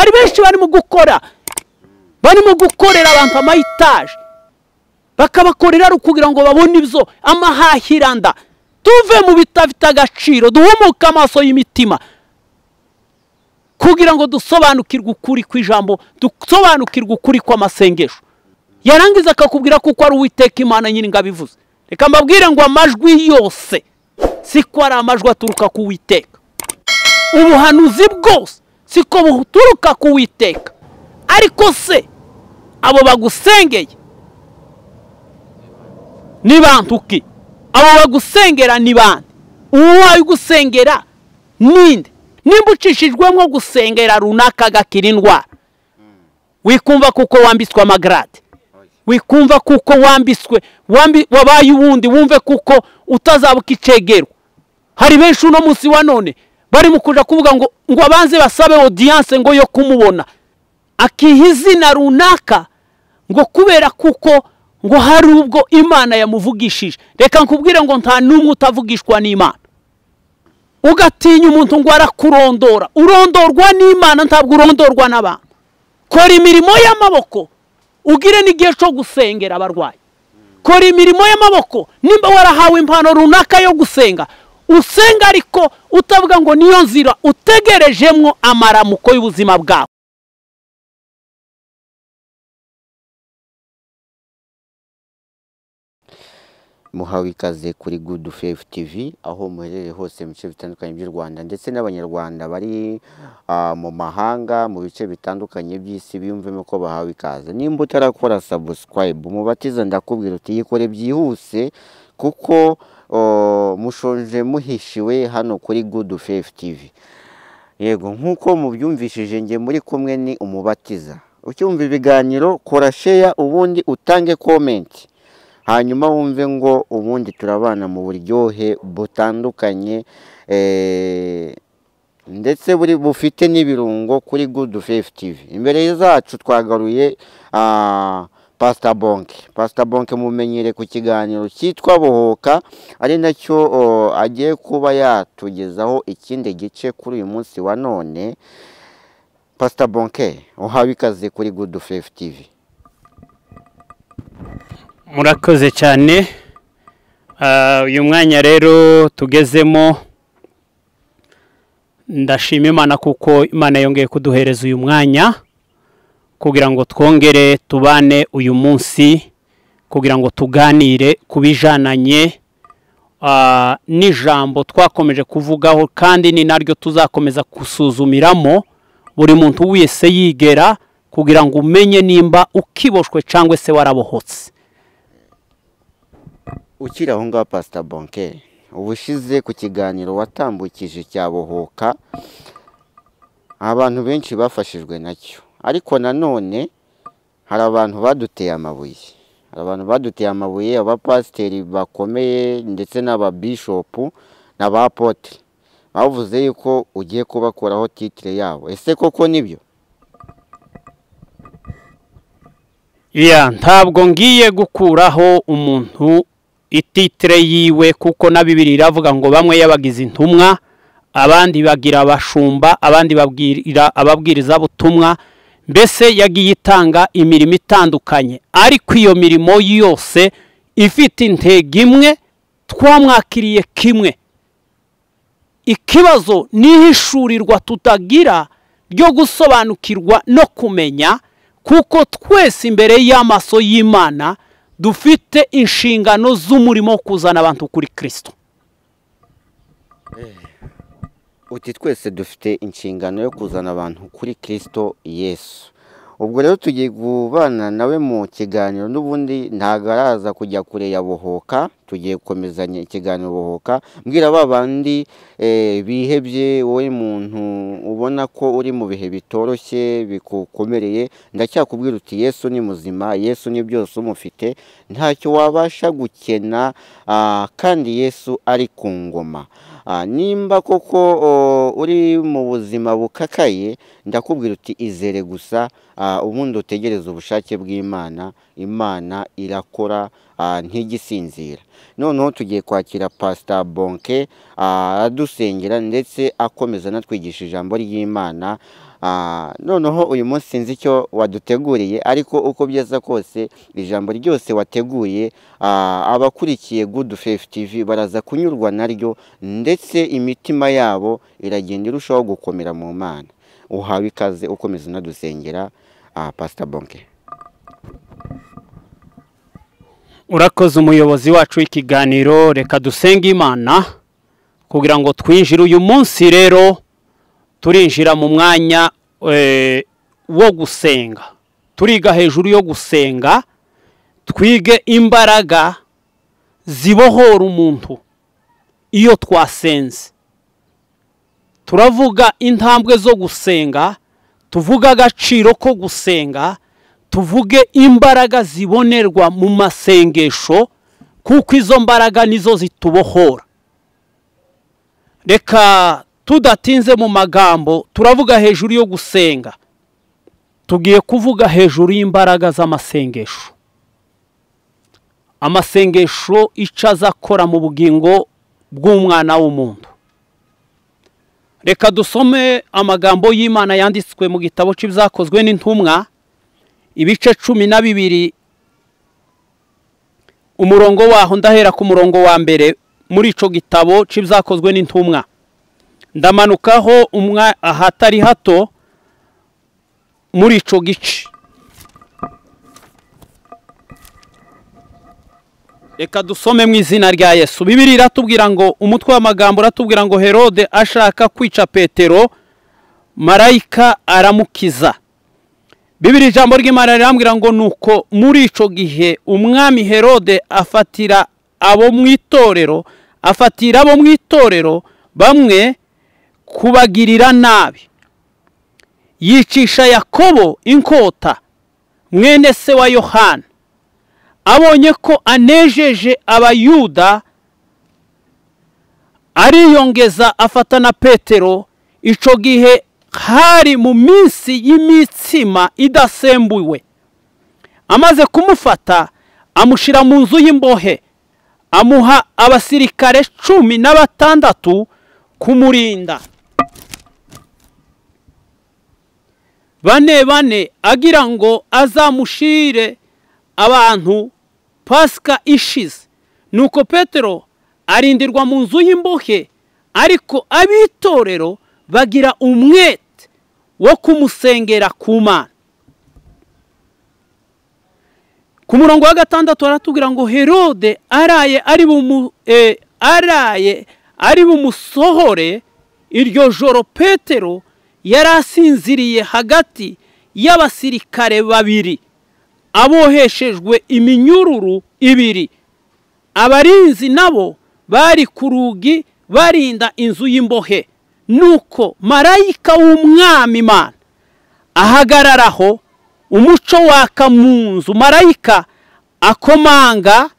hari benshi barimo gukora. Barimo gukorera abantu amayitaje bakabakorera ari ukugira ngo babone ibyo amahahiranda. Tuve mu bitafite agaciro duhumuke amaso y'imitima. Kugira ngo dusobanukirwe ukuri kw'ijambo dusobanukirwe ukuri kw'amasengesho. Yarangiza akakubwira kuko ari uwiteka imana ngo abivuze reka mbabwire ngo amajwi yose siko ari amajwi aturuka ku witeka ubuhanuzi bwose siko buturuka ku witeka ariko se abo bagusengeye. Ni bantu ki? Abo bagusengera ni bande uwawe ugusengera ninde? Nimba ucishijwemo gusengera runaka agakira indwara. Wikumva kuko wambitswe amagarade wikumva kuko wambitswe wabaye uwundi wumve kuko utazabuka icegerwa. Hari benshi uno munsi wa none bari mu kuja kuvuga ngo ngo abanze basabe odiyanse ngo yo kumubona. Akiha izina runaka ngo kubera kuko ngo hari ubwo imana yamuvugishije. Reka nkubwire ngo nta n'umwe utavugishwa n'imana. Ugatinya umuntu ngo arakurondora. Urondorwa n'imana ntabwo urondorwa n'abantu. Kora imirimo y'amaboko ugire n'igihe cyo gusengera abarwayi. Kora imirimo y'amaboko nimba warahawe impano runaka yo gusenga usenga ariko utavuga ngo niyo nzira utegerejemo amaramuko y'ubuzima bwawe. Muhawe ikaze kuri gudu fefu tivi aho muherereye hose mu bice bitandukanye by'u rwanda ndetse n'abanyarwanda bari mu mahanga mu bice bitandukanye by'isi biyumvemo ko bahawe ikaze. Nimba utarakora sabusikarayibu umubatiza ndakubwira uti yikore byihuse kuko mushonje muhishiwe hano kuri gudu fefu tivi yego nk'uko mubyumvishije nge muri kumwe ni umubatiza. Ucyumva ibiganiro kora sheya ubundi utange komenti hanyuma wumve ngo ubundi turabana mu buryohe butandukanye ndetse buri bufite n'ibirungo kuri gudu fefu tivi imbere zacu twagaruye pasita bonke. Pasita bonke mumenyere ku kiganiro cyitwa bohoka ari na cyo agiye kuba yatugezaho ikindi gice kuri uyu munsi wa none. Pasita bonke uhawe ikaze kuri gudu fefu tivi murakoze cyane. Uyu mwanya rero tugezemo. Ndashima imana kuko imana yongeye kuduhereza uyu mwanya. Kugira ngo twongere tubane uyu munsi kugira ngo tuganire ku bijananye n'ijambo twakomeje kuvugaho kandi ni naryo tuzakomeza gusuzumiramo buri muntu wese yigera kugira ngo umenye nimba ukiboshwe cyangwa se warabohotse. Ukiri aho ngaho pasita bonke ubushize ku kiganiro watambukije cya bohoka abantu benshi bafashijwe na cyo ariko nanone hari abantu baduteye amabuye. Hari abantu baduteye amabuye abapasiteri bakomeye ndetse n'ababishopu n'abapote. Bavuze yuko ugiye kubakuraho titire yabo. Ese koko ni byo? Ntabwo ngiye gukuraho umuntu ititire yiwe kuko na bibiri iravuga ngo bamwe yabagize intumwa abandi bagira abashumba abandi babwira ababwirizabutumwa mbese yagiye itanga imirimo itandukanye. Ariko iyo mirimo yose ifite intego imwe twamwakiriye kimwe. Ikibazo n'ihishurirwa tutagira ryo gusobanukirwa no kumenya kuko twese imbere y'amaso y'imana dufite inshingano z'umurimo wo kuzana abantu kuri kirisito uti twese dufite inshingano yo kuzana abantu kuri kirisito yesu. Ubwo rero tugiye kubana nawe mu kiganiro n'ubundi ntabwo araza kujya kure ya bohoka tugiye gukomezanya ikiganiro bohoka. Mbwira ba bandi bihebye wowe muntu ubona ko uri mu bihe bitoroshye bikukomereye ndacyakubwira uti yesu ni muzima yesu ni byose umufite ntacyo wabasha gukena kandi yesu ari ku ngoma. Nimba koko uri mu buzima bukakaye ndakubwira uti izere gusa ubundi utegereze ubushake bw'imana imana irakora ntigisinzira. Noneho tugiye kwakira pasita bonke adusengera ndetse akomeza anatwigisha ijambo ry'imana Ah, noneho uyu munsi sinzi icyo waduteguriye ariko uko byeza kose ijambo ryose wateguye ah, abakurikiye good faith tv baraza kunyurwa naryo ndetse imitima yabo iragenda irushaho gukomera mu mana. Uhawe ikaze ukomeza unadusengera. Ah, pastor bonke. Urakoze umuyobozi wacu w'ikiganiro reka dusenge imana kugira ngo twinjire uyu munsi rero turinjira mu mwanya eh, wo gusenga. Turiga hejuru yo gusenga twige imbaraga zibohora umuntu iyo twasenze. Turavuga intambwe zo gusenga tuvuga agaciro ko gusenga tuvuge imbaraga zibonerwa mu masengesho kuko izo mbaraga nizo zitubohora. Reka tudatinze mu magambo turavuga hejuru yo gusenga. Tugiye kuvuga hejuru y'imbaraga z'amasengesho. Amasengesho icyo azakora mu bugingo bw'umwana w'umuntu. Reka dusome amagambo y'imana yanditswe mu gitabo cy'ibyakozwe n'intumwa ibice cumi na bibiri umurongo waho ndahera ku murongo wa mbere muri icyo gitabo cy'ibyakozwe n'intumwa. Ndamanukaho umwa ahatari hato muri icyo gice. Reka dusome mu izina rya yesu. Bibiri iratubwira ngo umutwe w'amagambo uratubwira ngo herode ashaka kwica petero marayika aramukiza. Bibiri ijambo ry'imana rirambwira ngo nuko muri icyo gihe umwami herode afatira abo mu itorero afatira abo mu itorero bamwe kubagirira nabi. Yicisha yakobo inkota mwene se wa yohana. Abonye ko anejeje abayuda ariyongeza afata na petero icyo gihe hari mu minsi y'imitsima idasembuwe. Amaze kumufata amushyira mu nzu y'imbohe amuha abasirikare cumi na batandatu kumurinda. Bane bane agira ngo azamushire abantu pasika ishize. Nuko petero arindirwa mu nzu y'imbohe ariko ab'itorero bagira umwete wo kumusengera ku mana. Ku murongo wa gatandatu baratubwira ngo herode araye ari bumu araye ari bumusohore iryo joro petero yari asinziriye hagati y'abasirikare babiri aboheshejwe iminyururu ibiri. Abarinzi nabo bari ku rugi barinda inzu y'imbohe. Nuko marayika w'umwami imana ahagararaho umuco waka mu nzu. Marayika akomanga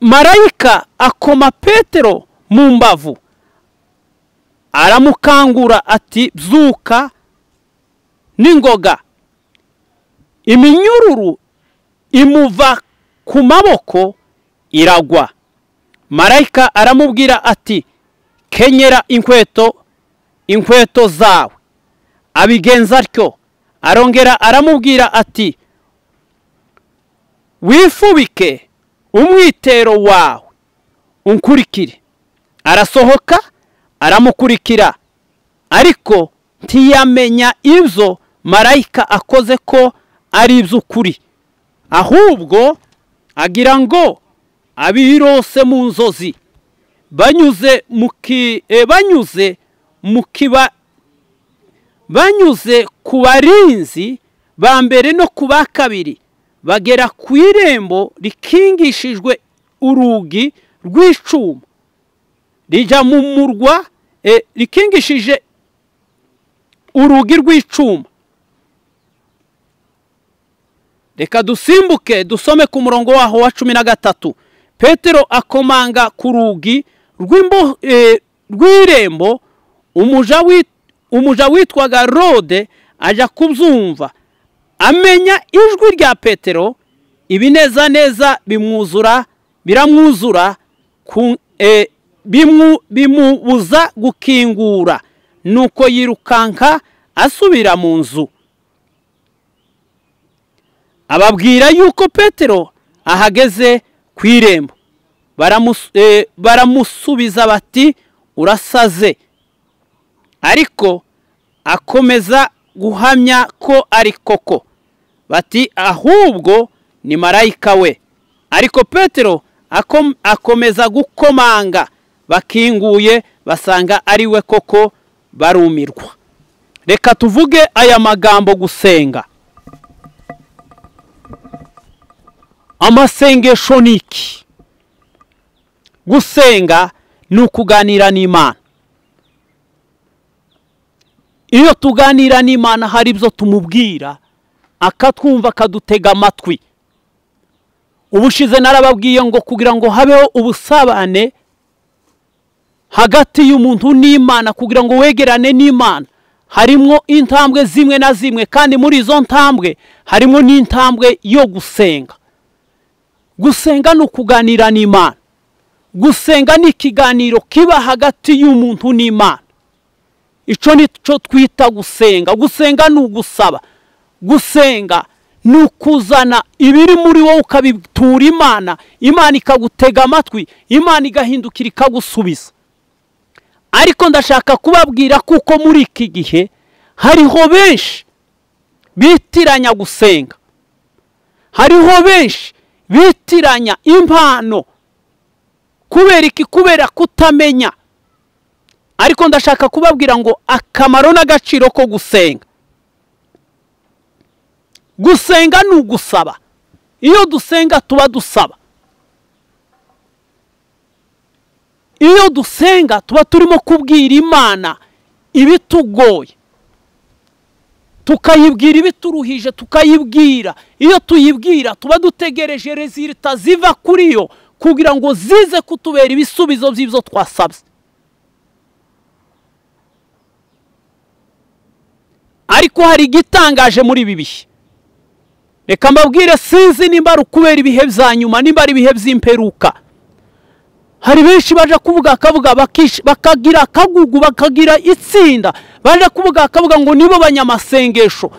marayika akoma petero mu mbavu. Aramukangura ati byuka n'ingoga. Iminyururu imuva ku maboko iragwa. Marayika aramubwira ati kenyera inkweto inkweto zawe. Abigenza atyo. Arongera aramubwira ati wifubike umwitero wawe unkurikire. Arasohoka aramukurikira. Ariko ntiyamenya ibyo marayika akoze ko ari iby'ukuri. Ahubwo agira ngo abirose mu nzozi. Banyuze mu ki banyuze mu kiba banyuze ku barinzi ba mbere no ku ba kabiri. Bagera ku irembo rikingishijwe urugi rw'icuma rijya mu murwa rikingishije urugi rw'icuma. Reka dusimbuke dusome ku murongo waho wa cumi na gatatu. Petero akomanga ku rugi rw'irembo umuja witwaga rode ajya kubyumva. Amenya ijwi rya petero ibinezaneza bimwuzura biramwuzura bimubuza gukingura. Nuko yirukanka asubira mu nzu. Ababwira yuko petero ahageze ku irembo. Eh, baramusubiza bati urasaze. Ariko akomeza guhamya ko ari koko. Bati ahubwo ni marayika we. Ariko petero akom- akomeza gukomanga. Bakinguye basanga ari we koko barumirwa. Reka tuvuge aya magambo gusenga. Amasengesho ni iki? Gusenga ni ukuganira n'imana iyo tuganira n'imana hari ibyo tumubwira akatwumva akadutega amatwi. Ubushize narababwiye ngo kugira ngo habeho ubusabane hagati y'umuntu n'imana kugira ngo wegerane n'imana. Harimo intambwe zimwe na zimwe kandi muri izo ntambwe harimo n'intambwe yo gusenga. Gusenga ni ukuganira n'imana. Gusenga ni ikiganiro kiba hagati y'umuntu n'imana. Icyo ni cyo twita gusenga. Gusenga ni ugusaba. Gusenga ni ukuzana ibiri muri wowe ukabitura imana. Imana ikagutega amatwi imana igahindukira ikagusubiza. Ariko ndashaka kubabwira kuko muri iki gihe hariho benshi bitiranya gusenga. Hariho benshi bitiranya impano kubera iki? Kubera kutamenya. Ariko ndashaka kubabwira ngo akamaro n'agaciro ko gusenga. Gusenga ni ugusaba. Iyo dusenga tuba dusaba. Iyo dusenga tuba turimo kubwira imana ibitugoye. Tukayibwira ibituruhije tukayibwira. Iyo tuyibwira tuba dutegereje rezilita ziva kuri yo kugira ngo zize kutubera ibisubizo by'ibyo twasabye. Ariko hari igitangaje muri ibi bihe. Reka mbabwire sinzi nimba ari ukubera ibihe bya nyuma nimba ari ibihe by'imperuka. Hari benshi baje kuvuga akavuga bakagira akagugu bakagira itsinda baje kuvuga akavuga ngo nibo banyamasengesho.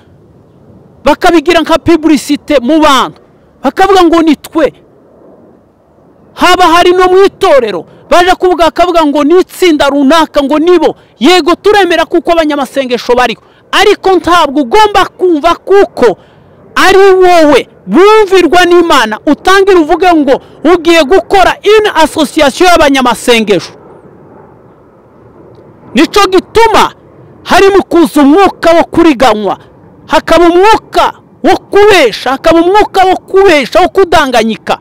Bakabigira nka piburisite mu bantu. Bakavuga ngo ni twe. Haba hari no mu itorero baje kuvuga akavuga ngo ni itsinda runaka ngo nibo. Yego turemera kuko abanyamasengesho bariho ariko ntabwo ugomba kumva kuko ari wowe bumvirwa n'imana utangira uvuge ngo ugiye gukora ini asosiyasiyo y'abanyamasengesho. Nicyo gituma harimo kuza umwuka wo kuriganywa hakaba umwuka wo kubesha hakaba umwuka wo kubesha wo kudanganyika.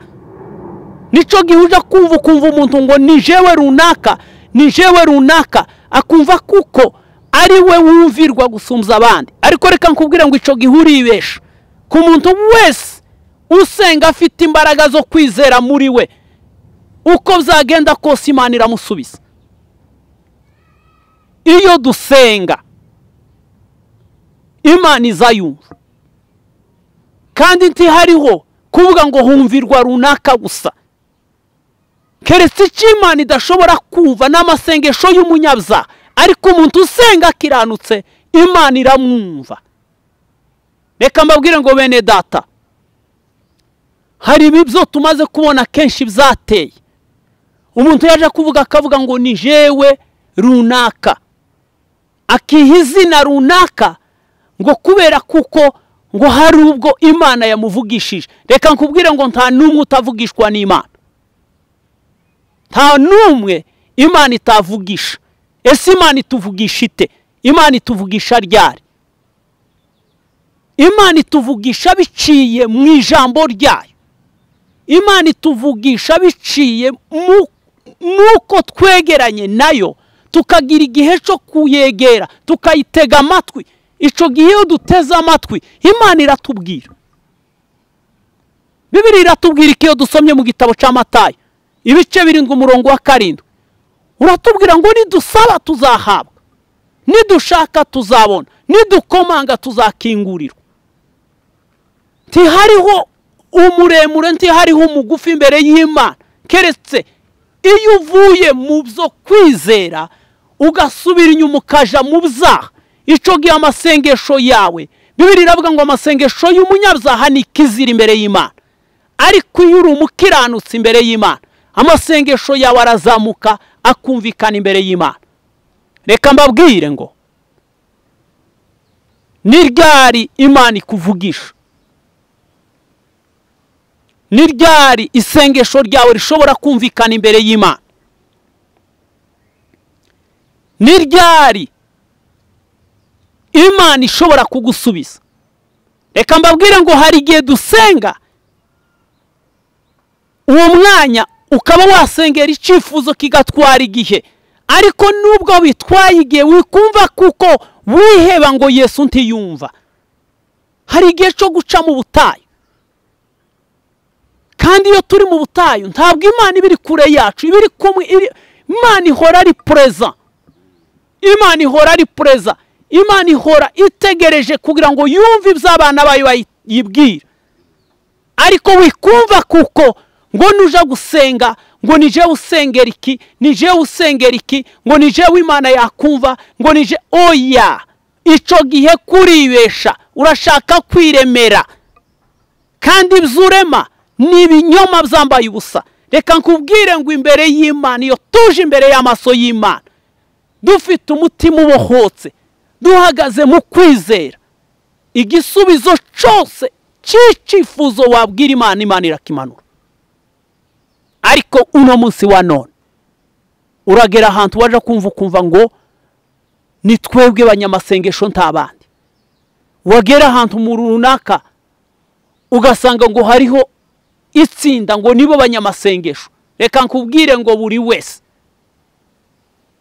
Nicyo gihe ujya kumva ukumva umuntu ngo ni jewe runaka ni jewe runaka akumva kuko ari we wumvirwa gusumbya abandi. Ariko reka nkubwire ngo icyo gihe uribesha. Ku muntu wese usenga afite imbaraga zo kwizera muri we uko byagenda kose imana iramusubiza. Iyo dusenga imana izayumva kandi ntihariho kuvuga ngo humvirwa runaka gusa. Keretse icyo imana idashobora kumva n'amasengesho y'umunyabyaha? Ariko umuntu usenga akiranutse imana iramwumva. Reka mbabwire ngo bene data. Hari ibi byo tumaze kubona kenshi byateye. Umuntu yaje kuvuga akavuga ngo ni jewe runaka. Akiha izina runaka ngo kubera kuko ngo hari ubwo imana yamuvugishije. Reka nkubwire ngo nta n'umwe utavugishwa n'imana. Nta n'umwe imana itavugisha. Ese imana ituvugisha ite? Imana ituvugisha ryari? Imana ituvugisha biciye mu ijambo ryayo. Imana ituvugisha biciye nuko twegeranye na yo. Tukagira igihe cyo kuyegera tukayitega amatwi. Icyo gihe iyo duteze amatwi imana iratubwira. Bibiri iratubwira iyo dusomye mu gitabo cy'amatayo ibice birindwi umurongo wa karindwi. Uratubwira ngo nidusaba tuzahabwa nidushaka tuzabona nidukomanga tuzakingurirwa ntihariho umuremure ntihariho umugufi imbere y'imana. Keretse iyo uvuye mu byo kwizera ugasubira inyuma ukaja mu byaha. Icyo gihe amasengesho yawe bibiri iravuga ngo amasengesho y'umunyabyaha ni ikizira imbere y'imana. Ariko iyo uri umukiranutsi imbere y'imana amasengesho yawe arazamuka akumvikana imbere y'imana. Reka mbabwire ngo ni ryari imana ikuvugisha? Ni ryari isengesho ryawe rishobora kumvikana imbere y'imana? Ni ryari imana ishobora kugusubiza? Reka mbabwire ngo hari igihe dusenga uwo mwanya ukaba wasengera icyifuzo kigatwara igihe. Ariko nubwo bitwaye igihe wikumva kuko wiheba ngo yesu ntiyumva. Hari igihe cyo guca mu butayu. Kandi iyo turi mu butayu ntabwo imana iba iri kure yacu iba iri kumwe imana ihora ari perezida imana ihora ari perezida imana ihora itegereje kugira ngo yumve ibyo abana bayo bayibwira ariko wikumva kuko ngo nuja gusenga ngo nije usengera iki nije usengera iki ngo nije imana yakumva ngo nije oya! Icyo gihe kuribesha urashaka kwiremera. Kandi urema ni ibinyoma byambaye ubusa. Reka nkubwire ngo imbere y'imana iyo tuje imbere y'amaso y'imana dufite umutima ubohotse duhagaze mu kwizera. Igisubizo cyose cy'icyifuzo wabwira imana imana irakimanura. Ariko uno munsi wa none uragera ahantu waje kumva ukumva ngo ni twebwe banyamasengesho nta bandi. Wagera ahantu mu runaka ugasanga ngo hariho itsinda ngo nibo banyamasengesho. Reka nkubwire ngo buri wese.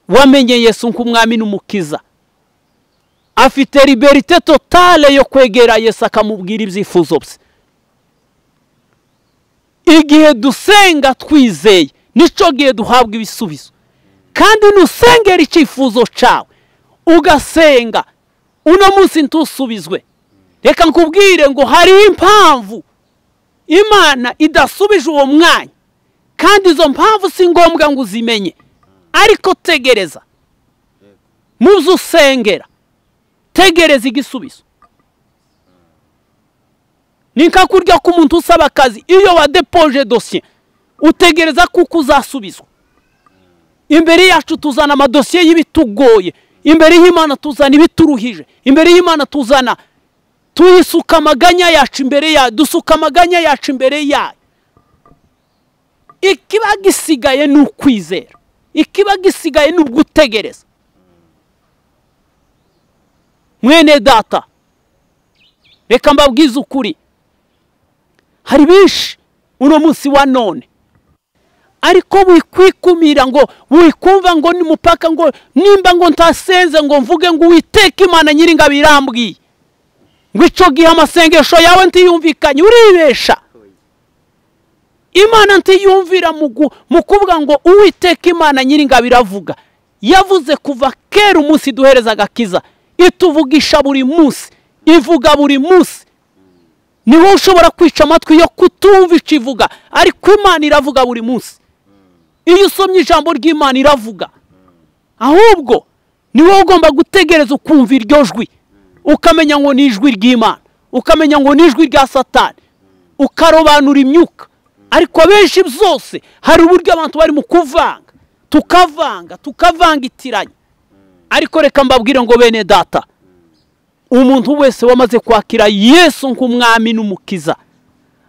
Wamenye yesu nk'umwami n'umukiza. Afite liberite totale yo kwegera yesu akamubwira ibyifuzo bye. Igihe dusenga twizeye ni cyo gihe duhabwa ibisubizo. Kandi nusengera icyifuzo cyawe ugasenga uno munsi ntusubizwe. Reka nkubwire ngo hariho impamvu imana idasubije uwo mwanya. Kandi izo mpamvu si ngombwa ngo uzimenye. Ariko tegereza. Muze usengera tegereza igisubizo. Ni nka kurya k'umuntu usaba akazi. Iyo wadepoje dosiye utegereza kuko uzasubizwa. Imbere yacu tuzana amadosiye y'ibitugoye. Imbere y'imana tuzana ibituruhije. Imbere y'imana tuzana tuyisuka amaganya yacu imbere yayo dusuka amaganya yacu imbere yayo ikiba gisigaye ni ukwizera. Ikiba gisigaye ni ugutegereza. Mwene data reka mbabwize ukuri. Hari benshi uno munsi wa none. Ariko wikwikumira ngo wikumva ngo ni mupaka ngo nimba ngo ntasenze ngo mvuge ngo witeke imana nyiringabo irambwiye. Ngo icyo gihe amasengesho yawe ntiyumvikanye uribesha imana ntiyumvira mu kuvuga ngo uwiteke imana nyiringabo iravuga yavuze kuva kera umunsi duhereza agakiza ituvugisha buri munsi ivuga buri munsi. Ni wowe ushobora kwica amatwi yo kutumva icyo ivuga ariko imana iravuga buri munsi. Iyo usomye ijambo ry'imana iravuga. Ahubwo ni wowe ugomba gutegereza ukumva iryo jwi. Ukamenya ngo ni ijwi ry'imana. Ukamenya ngo ni ijwi rya satani. Ukarobanura imyuka. Ariko abenshi byose hari uburyo abantu bari mu kuvanga. Tukavanga tukavangitiranya ariko reka mbabwire ngo bene data umuntu wese wamaze kwakira yesu nk'umwami n'umukiza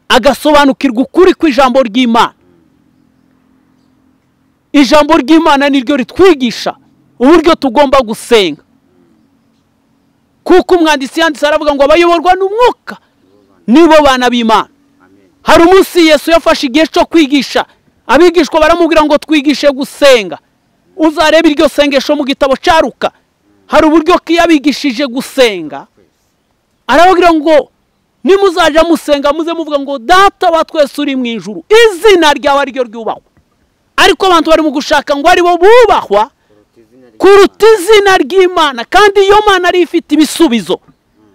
agasobanukirwa ukuri kw'ijambo ry'imana. Ijambo ry'imana niryo ritwigisha uburyo tugomba gusenga. Kuko umwanditsi yanditse aravuga ngo abayoborwa n'umwuka nibo bana b'imana. Hari umunsi yesu yafashe igihe cyo kwigisha. Abigishwa baramubwira ngo twigishe gusenga. Uzarebe iryo sengesho mu gitabo cyaruka. Hari uburyo kiyabigishije gusenga? Arababwira ngo nimuzajya musenga muze muvuga ngo data wa twese uri mu ijuru izina ryawe ari ryo ryubahwa. Ariko abantu bari mu gushaka ngo ari bo bubahwa kuruta izina ry'imana kandi iyo mana ari ifite ibisubizo.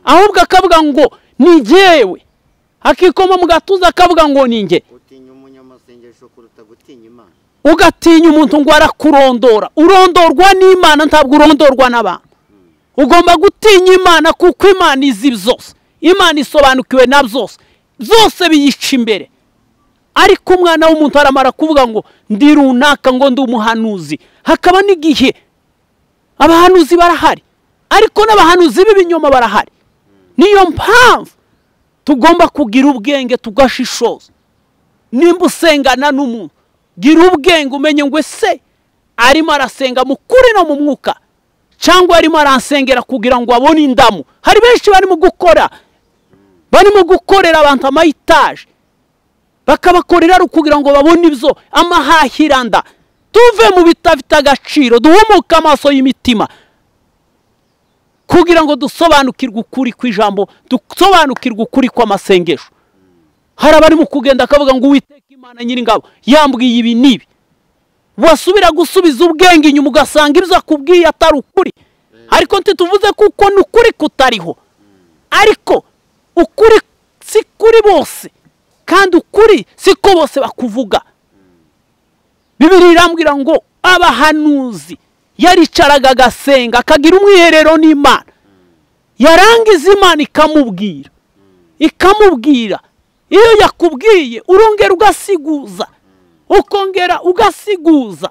Ahubwo akavuga ngo ni jyewe. Akikoma mu gatuza akavuga ngo ni njye. Utinya umunyamasengesho kuruta gutinya imana. Ugatinya umuntu ngo arakurondora. Urondorwa n'imana ntabwo urondorwa n'abantu. Ugomba gutinya imana kuko imana izi byose. Imana isobanukiwe na byose. Byose biyica imbere. Ariko umwana w'umuntu aramara kuvuga ngo ndi runaka ngo ndi umuhanuzi. Hakaba n'igihe abahanuzi barahari. Ariko n'abahanuzi b'ibinyoma barahari. Niyo mpamvu tugomba kugira ubwenge tugashishoza. Nimba usengana n'umuntu gira ubwenge umenye ngo ese arimo arasenga mu kuri no mu mwuka cyangwa arimo aransengera kugira ngo abone indamu hari benshi barimo gukora. Barimo gukorera abantu amayitaje bakabakorera ari ukugira ngo babone ibyo amahahiranda. Tuve mu bitafite agaciro duhumuke amaso y'imitima. Kugira ngo dusobanukirwe ukuri kw'ijambo dusobanukirwe ukuri kw'amasengesho. Hari abari mu kugenda akavuga ngo uwiteka imana nyiringabo yambwiye ibi n'ibi. Wasubira gusubiza ubwenge inyuma ugasanga ibyo akubwiye atari ukuri. Ariko ntituvuze kuko ni ukuri kutariho. Ariko ukuri si kuri bose kandi ukuri siko bose bakuvuga. Bibiri irambwira ngo abahanuzi yaricaraga agasenga akagira umwiherero n'imana. Yarangiza imana ikamubwira. Ikamubwira iyo yakubwiye urongera ugasiguza ukongera ugasiguza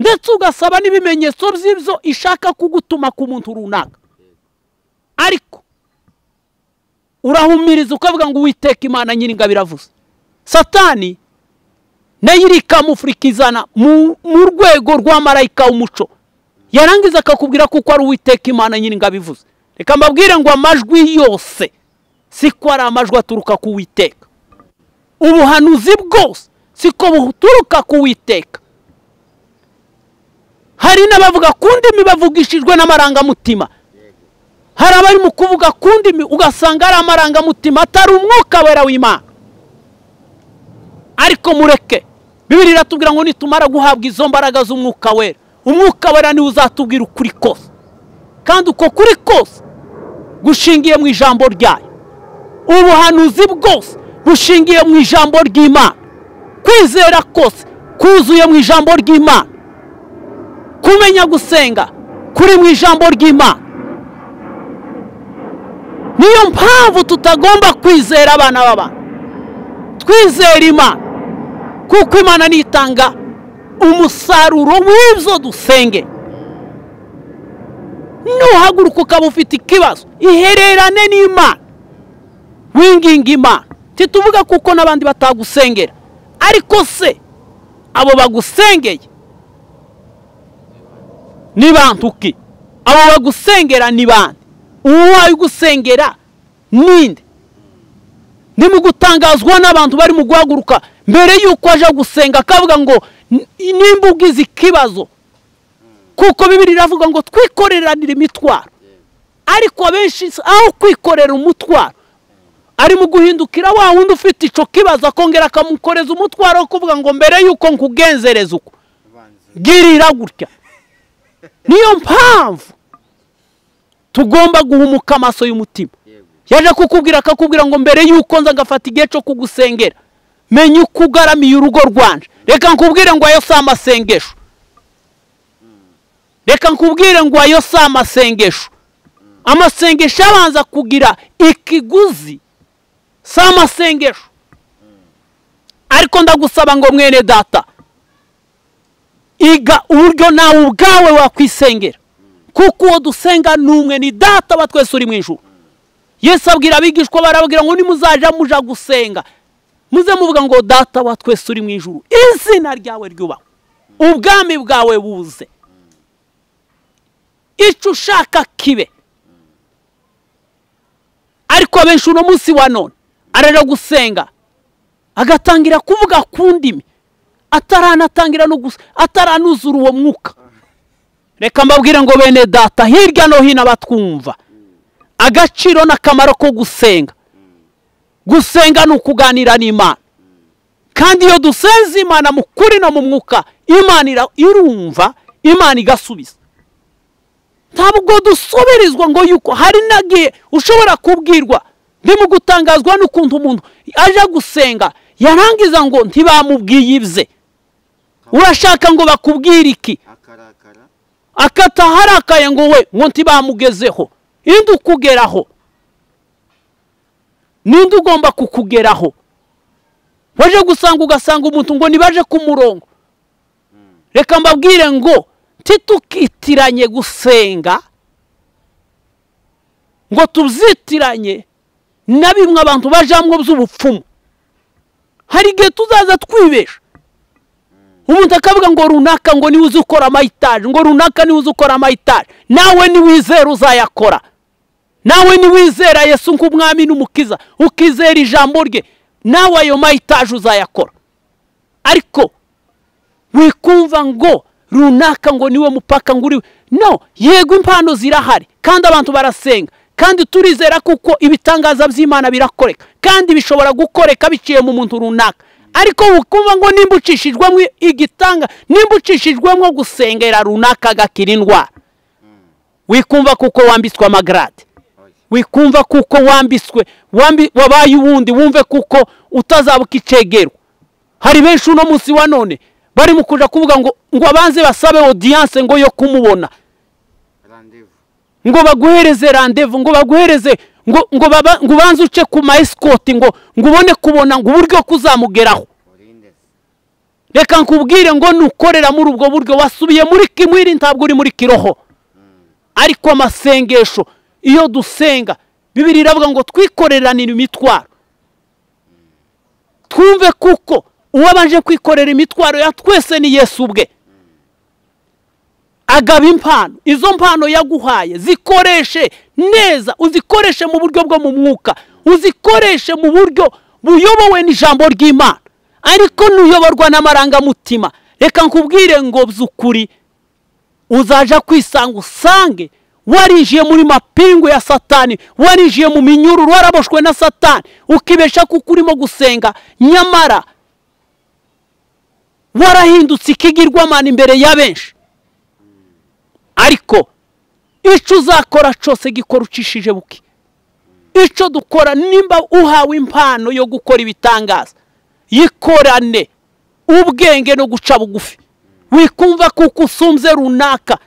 ndetse ugasaba n'ibimenyetso by'ibyo ishaka kugutuma ku muntu runaka. Ariko urahumiriza ukavuga ngo uwiteka imana nyiringabo iravuze. Satani na yo irikamufurikizana mu rwego rwa marayika w'umuco. Yarangiza akakubwira kuko ari uwiteka imana nyiringabo ivuze reka mbabwire ngo amajwi yose siko ari amajwi aturuka ku witeka ubuhanuzi bwose siko buturuka ku witeka hari n'abavuga ku ndimi bavugishijwe n'amarangamutima. Hari abari mu kuvuga ku ndimi ugasanga ari amarangamutima atari umwuka wera w'imana. Ariko mureke bibiri iratubwira ngo nitumara guhabwa izo mbaraga z'umwuka wera. Umwuka wera ni we uzatubwira ukuri kose. Kandi uko kuri kose gushingiye mu ijambo ryayo. Ubuhanuzi bwose bushingiye mu ijambo ry'imana. Kwizera kose kuzuye mu ijambo ry'imana. Kumenya gusenga kuri mu ijambo ry'imana. Niyo mpamvu tutagomba kwizera abana b'abantu. Twizera imana. Kuko imana nitanga umusaruro w'ibyo dusenge. Nuhaguruka ukaba ufite ikibazo. Ihererane n'imana. Winginga imana. Tituvuga kuko n'abandi batagusengera. Ariko se abo bagusengeye ni bantuki abo bagusengera ni bande? Uwawe ugusengera ninde ni mu gutangazwa n'abantu bari mu guhaguruka mbere y'uko aje gusenga akavuga ngo nimba ikibazo. Kuko bibiri iravuga ngo twikoreranire imitwaro. Ariko abenshi aho kwikorera umutwaro. Ari mu guhindukira wa wundi ufite icyo kibazo akongera akamukoreza umutwaro wo kuvuga ngo mbere y'uko nkugenzereza uko. Girira gutya. Niyo mpamvu tugomba guhumuka amaso y'umutima. Yaje kukubwira akakubwira ngo mbere y'uko nza ngafata igihe cyo kugusengera. Menya uko ugaramiye urugo rwanje. Reka nkubwire ngo ayo si amasengesho. Reka nkubwire ngo ayo si amasengesho. Amasengesho abanza kugira ikiguzi si amasengesho. Ariko ndagusaba ngo mwene data iga uburyo nawe ubwawe wakwisengera. Kuko uwo dusenga ni umwe ni data wa twese uri mu ijoro yesu abwira abigishwa barababwira ngo nimuzajya muja gusenga muze muvuga ngo data wa twese uri mu ijoro izina ryawe ryubahwe. Ubwami bwawe buze. Icyo ushaka kibe. Ariko abenshi uno munsi wa none arajya gusenga. Agatangira kuvuga ku ndimi. Ataranatangira no ataranuzura uwo mwuka. Reka mbabwire ngo bene data hirya no hino abatwumva agaciro n'akamaro ko gusenga. Gusenga ni ukuganira n'imana. Kandi iyo dusenze imana mu kuri no mu mwuka imana irumva imana igasubiza. Ntabwo dusubirizwa ngo yuko hari nagiye ushobora kubwirwa ndimo gutangazwa n'ukuntu umuntu aje gusenga yarangiza ngo ntibamubwiye ibye. Urashaka ngo bakubwire iki? Akata harakaye ngo we ngo ntibamugezeho. Indi ukugeraho? Ninde ugomba kukugeraho? Waje gusanga ugasanga umuntu ngo nibaje ku murongo. Reka mbabwire ngo ntitukitiranye gusenga ngo tubyitiranye na bimwe abantu bajamwo by'ubupfumu hari igihe tuzaza twibesha. Umuntu akavuga ngo runaka ngo ni we uzi ukora amayitaje ngo runaka ni we uzi ukora amayitaje nawe niwizera uzayakora. Nawe niwizera yesu nk'umwami n'umukiza. Ukizera ijambo rye nawe ayo mayitaje uzayakora. Ariko wikumva ngo runaka ngo ni we mupaka ngo uriwe. No yego impano zirahari kandi abantu barasenga kandi turizera kuko ibitangaza by'imana birakoreka kandi bishobora gukoreka biciye mu muntu runaka. Ariko ukumva ngo nimba ucishijwemo igitanga nimba ucishijwemo gusengera runaka agakira indwara. Wikumva kuko wambitswe amagarade wikumva kuko wambitswe wabaye uwundi wumve kuko utazabuka icegerwa hari benshi uno munsi wa none bari mu kuja kuvuga ngo ngo abanze basabe odiyanse ngo yo kumubona. Ngo baguhereze randevu ngo baguhereze ngo ngo ngo ubanze uce ku ma esikoti ngo ngo ubone kubona ngo uburyo kuzamugeraho. Reka nkubwire ngo nukorera muri ubwo buryo wasubiye muri kimwiri ntabwo uri muri kiroho. Ariko amasengesho iyo dusenga bibiri iravuga ngo twikoreranire imitwaro. Twumve kuko uwabanje kwikorera imitwaro ya twese ni yesu ubwe. Agaba impano. Izo mpano yaguhaye zikoreshe neza uzikoreshe mu buryo bwo mu mwuka uzikoreshe mu buryo buyobowe n'ijambo ry'imana. Ariko nuyoborwa n'amarangamutima reka nkubwire ngo by'ukuri uzaja kwisanga usange warinjiye muri mapingu ya satani warinjiye mu minyururu waraboshwe na satani. Ukibesha kuko urimo gusenga nyamara warahindutse ikigirwamana imbere ya benshi. Ariko icyo uzakora cyose gikora ucishije buke. Icyo dukora nimba uhawe impano yo gukora ibitangaza. Yikorane ubwenge no guca bugufi. Wikumva kuko usumbye runaka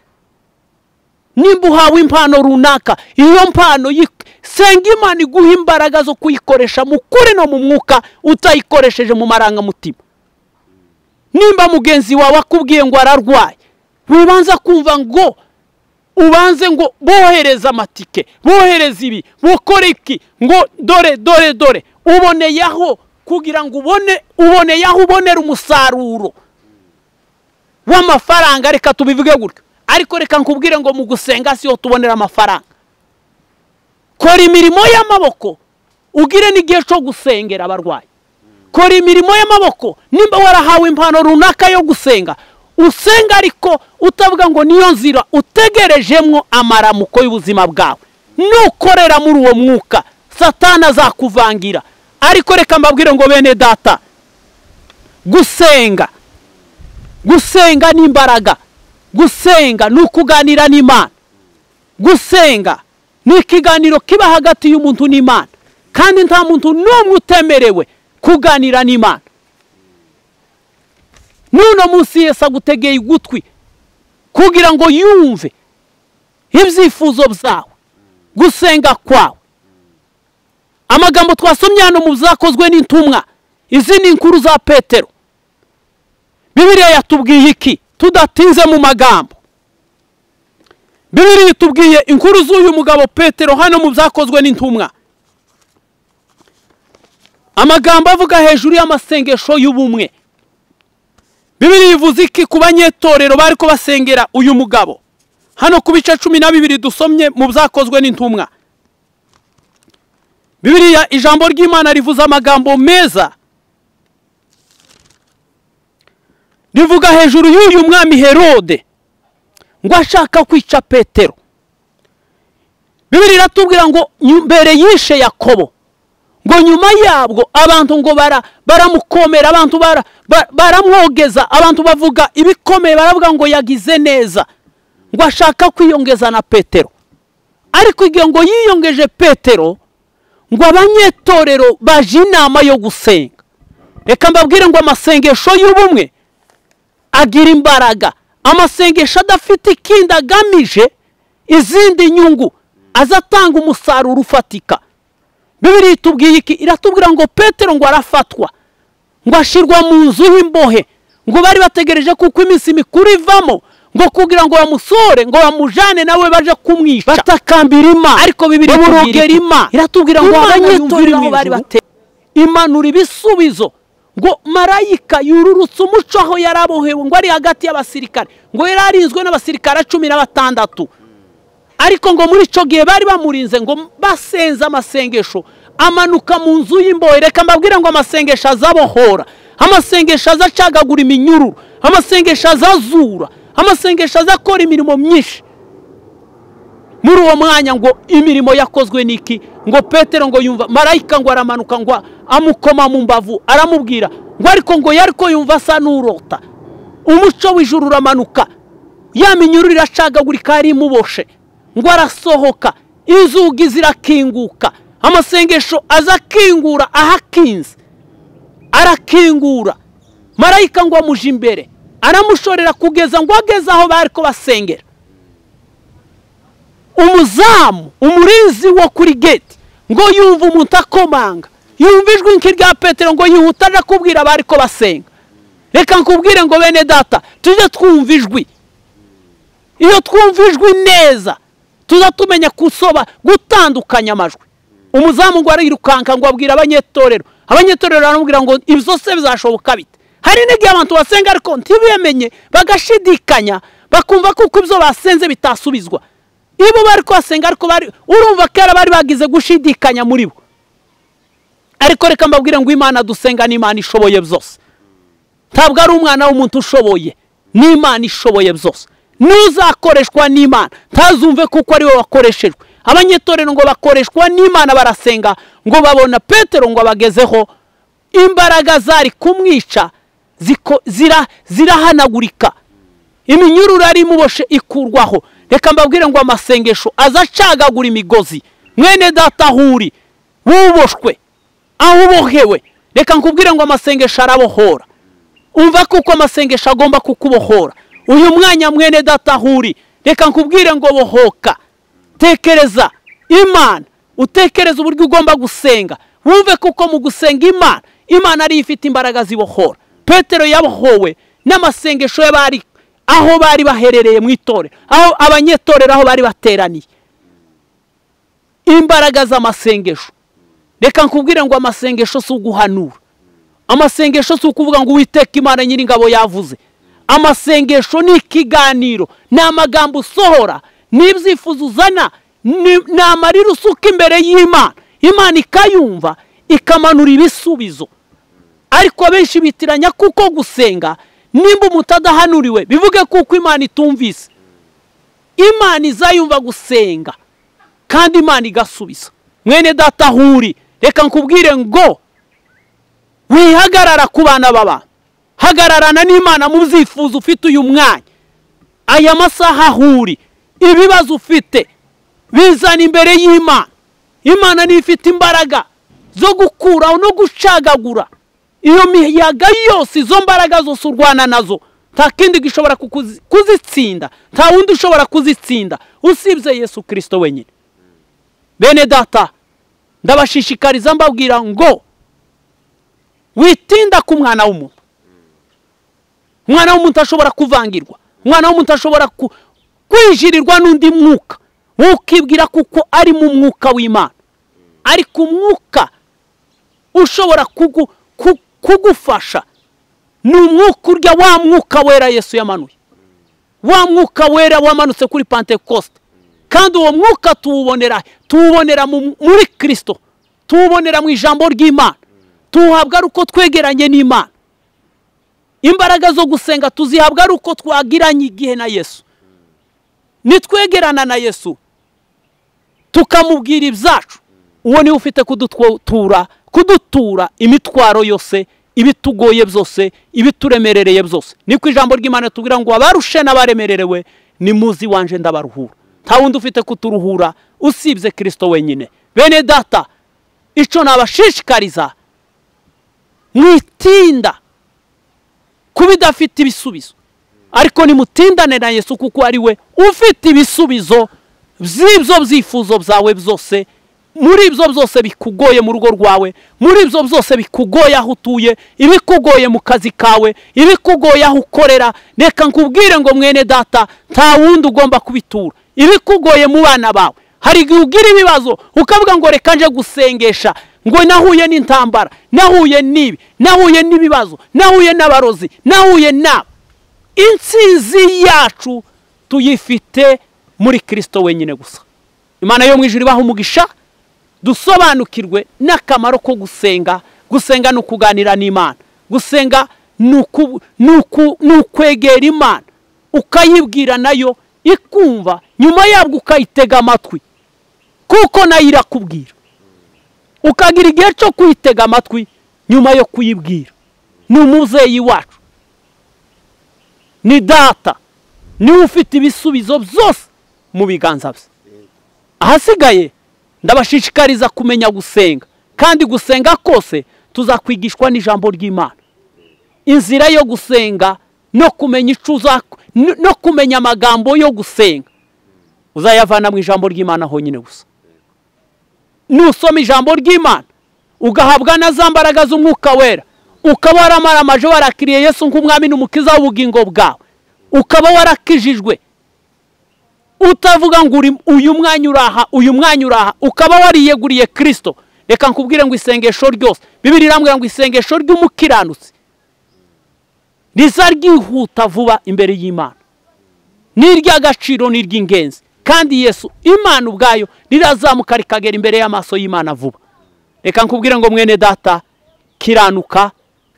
nimba uhawe impano runaka. Iyo mpano senga imana iguha imbaraga zo kuyikoresha mu kuri no mu mwuka utayikoresheje mu marangamutima. Nimba mugenzi wawe akubwiye ngo ararwaye wibanza kumva ngo ubanze ngo bohereze amatike bohereze ibi bukore iki? Ngo dore dore dore. Uboneyeho kugira ngo ubone uboneyeho ubonera umusaruro w'amafaranga reka tubivuge gutyo. Ariko reka nkubwire ngo mu gusenga siho tubonera amafaranga. Kora imirimo y'amaboko ugire n'igihe cyo gusengera abarwayi. Kora imirimo y'amaboko nimba warahawe impano runaka yo gusenga usenga ariko utavuga ngo niyo nzira utegerejemo amaramuko y'ubuzima bwawe. Nukorera muri uwo mwuka satana azakuvangira. Ariko reka mbabwire ngo bene data gusenga gusenga ni imbaraga gusenga ni ukuganira n'imana. Gusenga ni ikiganiro kiba hagati y'umuntu n'imana. Kandi nta muntu n'umwe utemerewe kuganira n'imana. N'uno munsi yese agutegeye ugutwi kugira ngo yumve ibyifuzo byawe. Gusenga kwawe. Amagambo twasomye hano mu zakozwe n'intumwa. Izi ni inkuru za petero. Bibiriya yatubwiye iki? Tudatinze mu magambo. Bibiriya itubwiye inkuru z'uyu mugabo petero hano mu byakozwe n'intumwa. Amagambo avuga hejuru y'amasengesho y'ubumwe. Bibiri ivuze iki ku banyetorero bari ko basengera uyu mugabo? Hano ku bice cumi na bibiri dusomye mu byakozwe n'intumwa. Bibiriya ijambo ry'imana rivuze amagambo meza rivuga hejuru y'uyu mwami herode. Ngo ashaka kwica petero. Bibiri iratubwira ngo mbere yishe yakobo. Ngo nyuma yabwo abantu ngo baramukomera abantu baramwogeza abantu bavuga ibikomeye baravuga ngo yagize neza. Ngo ashaka kwiyongeza na petero. Ariko igihe ngo yiyongeje petero ngo abanyetorero baje inama yo gusenga. Reka mbabwire ngo amasengesho y'ubumwe agira imbaraga. Amasengesho adafite ikindi agamije izindi nyungu aza atanga umusaruro ufatika. Bibiri itubwiye iki? Iratubwira ngo petero ngo arafatwa ngo ashyirwa mu nzu y'imbohe ngo bari bategereje kuko iminsi mikuru ivamo ngo kugira ngo bamusore ngo bamujane nawe baje kumwica. Batakambira imana. Ariko bibiri imana. Iratubwira ngo Imana abanyitorero yumvira aho bari ijuru. bate imanura ibisubizo. Ngo marayika yururutse umuco aho yari abohewe ngo ari hagati y'abasirikare ngo yari arinzwe n'abasirikare cumi na batandatu ariko ngo muri icyo gihe bari bamurinze ngo basenze amasengesho amanuka mu nzu y'imbohe. Reka mbabwire ngo amasengesho azabohora amasengesho azacagagura iminyururu amasengesho azazura amasengesho azakora imirimo myinshi. Muri uwo mwanya ngo imirimo yakozwe n'iki ngo petero ngo yumva marayika ngo aramanuka ngo amukoma mu mbavu aramubwira ngo ariko ngo yari ko yumva asa n'urota. Umuco w'ijuru uramanuka. Ya minyururu iracagagurika yari imuboshe. Ngo arasohoka. Inzugi zirakinguka. Amasengesho aza akingura ahakinze. Arakingura. Marayika ngo amuje imbere. Aramushorera kugeza ngo ageze aho bari ko basengera. Umuzamu umurinzi wo kuri geti ngo yumva umuntu akomanga. Yumva ijwi nk'irya petero ngo yihuta aje kubwira abari ko basenga. Reka nkubwire ngo bene data tujye twumva ijwi. Iyo twumva ijwi neza tuza tumenya gusoba gutandukanya amajwi. Umuzamu ngo arirukanka ngo abwira abanyetorero. Abanyetorero baramubwira ngo ibyo se bizashoboka bite? Hari n'igihe abantu basenga ariko ntibimenye bagashidikanya bakumva kuko ibyo basenze bitasubizwa. Iyo bari kuhasenga ariko bari urumva kera bari bagize gushidikanya muri bo. Ariko reka mbabwire ngo imana dusenga n'imana ishoboye byose. Ntabwo ari umwana w'umuntu ushoboye n'imana ishoboye byose. N'uzakoreshwa n'imana. Ntazumve kuko ari we wakoreshejwe. Abanyetorero ngo bakoreshwa n'imana barasenga ngo babona petero ngo abagezeho imbaraga zari kumwica zirahanagurika. Iminyururu yari imuboshe ikurwaho. Reka mbabwire ngo amasengesho aza acagagura imigozi. Mwene data aho uri wuboshwe aho ubohewe. Reka nkubwire ngo amasengesho arabohora. Umva kuko amasengesho agomba kukubohora. Uyu mwanya mwene data aho uri reka nkubwire ngo bohoka. Tekereza imana. Utekereza uburyo ugomba gusenga. Wumve kuko mu gusenga imana imana ariyo ifite imbaraga zibohora. Petero yabohowe n'amasengesho y'abari aho bari baherereye mu itorero aho abanyetorero aho bari bateraniye. Imbaraga z'amasengesho. Reka nkubwire ngo amasengesho si uguhanura. Amasengesho si ukuvuga ngo uwiteka imana nyir'ingabo yavuze. Amasengesho ni ikiganiro ni amagambo usohora ni ibyifuzo uzana ni amarira usuka imbere y'imana. Imana ikayumva ikamanura ibisubizo. Ariko abenshi bitiranya kuko gusenga nimba umuntu adahanuriwe bivuge kuko imana itumvise. Imana izayumva gusenga kandi imana igasubiza. Mwene data aho uri reka nkubwire ngo wihagarara ku bana b'abantu hagararana n'imana mu byifuzo ufite uyu mwanya. Aya masaha aho uri ibibazo ufite bizana imbere y'imana. Imana niyo ifite imbaraga zo gukuraho no gucagagura. Iyo miyaga yose izo mbaraga zose urwana na zo nta kindi gishobora kuzitsinda nta wundi ushobora kuzitsinda. Usibye yesu kirisito wenyine. Bene data ndabashishikariza mbabwira ngo witinda ku mwana w'umuntu. Umwana w'umuntu ashobora kuvangirwa umwana w'umuntu ashobora ku- kwinjirirwa n'undi mwuka. Ukibwira kuko ari mu mwuka w'imana. Ariko umwuka ushobora kugu- ku- kugufasha. Ni umwuka urya wa mwuka wera yesu yamanuye. Wa mwuka wera wamanutse kuri pantekoste kandi uwo mwuka tuwubonera tuwubonera mu- muri kirisito tuwubonera mu ijambo ry'imana. Tuwuhabwa ari uko twegeranye n'imana. Imbaraga zo gusenga tuzihabwa ari uko twagiranye igihe na yesu. Nitwegerana na yesu. Tukamubwira ibyacu. Uwo ni we ufite kudutura kudutura imitwaro yose ibitugoye byose ibituremerereye byose. Niko ijambo ry'imana tubwira ngo abarushe n'abaremererewe ni muzi wanje ndabaruhura. Nta wundi ufite kuturuhura usibye kirisito wenyine. Bene data icyo nabashishikariza mwitinda kuba idafite ibisubizo. Ariko nimutindane na yesu kuko ari we ufite ibisubizo by'ibyo byifuzo byawe byose muri ibyo byose bikugoye mu rugo rwawe muri ibyo byose bikugoye aho utuye ibikugoye mu kazi kawe ibikugoye aho ukorera. Reka nkubwire ngo mwene data nta wundi ugomba kubitura. Ibikugoye mu bana bawe. Hari igihe ugira ibibazo ukavuga ngo reka nje gusengesha. Ngo nahuye n'intambara nahuye n'ibi nahuye n'ibibazo nahuye n'abarozi nahuye n'aba insinzi yacu tuyifite muri kirisito wenyine gusa. Imana yo mu ijoro ibaha umugisha dusobanukirwe n'akamaro ko gusenga. Gusenga ni ukuganira n'imana. Gusenga ni ukwegera imana. Ukayibwira na yo ikumva nyuma yabwo ukayitega amatwi. Kuko na yo irakubwira. Ukagira igihe cyo kuyitega amatwi nyuma yo kuyibwira. Ni umubyeyi wacu. Ni data. Niwe ufite ibisubizo byose mu biganza bye. Ahasigaye ndabashishikariza kumenya gusenga. Kandi gusenga kose tuzakwigishwa n'ijambo ry'imana. Inzira yo gusenga no kumenya icyo no kumenya amagambo yo gusenga. Uzayavana mu ijambo ry'imana honyine gusa. Nusoma ijambo ry'imana ugahabwa na za mbaraga z'umwuka wera. Ukaba waramaramaje warakiriye Yesu nk'umwami n'umukiza w'ubugingo bwawe. Ukaba warakijijwe utavuga ngo uyu mwanya uraha uyu mwanya uraha ukaba wariyeguriye kirisito reka nkubwire ngo isengesho ryose. Bibiri irambwira ngo isengesho ry'umukiranutsi. Riza ryihuta vuba imbere y'imana. Ni iry'agaciro ni iry'ingenzi kandi yesu imana ubwayo rirazamuka rikagera imbere y'amaso y'imana vuba. Reka nkubwire ngo mwene data kiranuka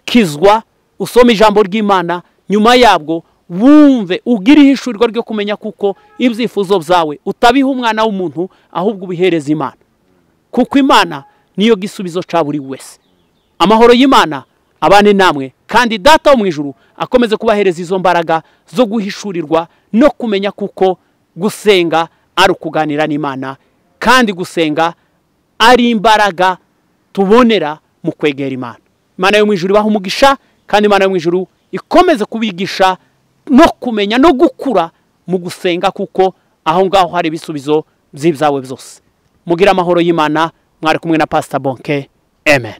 kizwa usome ijambo ry'imana nyuma yabwo wumve ugire ihishurirwa ryo kumenya kuko ibyifuzo byawe utabiha umwana w'umuntu ahubwo ubihereza imana. Kuko imana niyo gisubizo cya buri wese. Amahoro y'imana abane namwe kandi data wo mu ijuru akomeze kubahereza izo mbaraga zo guhishurirwa no kumenya kuko gusenga ari ukuganira n'imana kandi gusenga ari imbaraga tubonera mu kwegera imana. Imana yo mu ijuru ibaha umugisha kandi imana yo mu ijuru ikomeze kubigisha no kumenya no gukura mu gusenga kuko aho ngaho hari ibisubizo by'ibyawe byose. Mugira amahoro y'imana mwari kumwe na pasita bonke. Amen.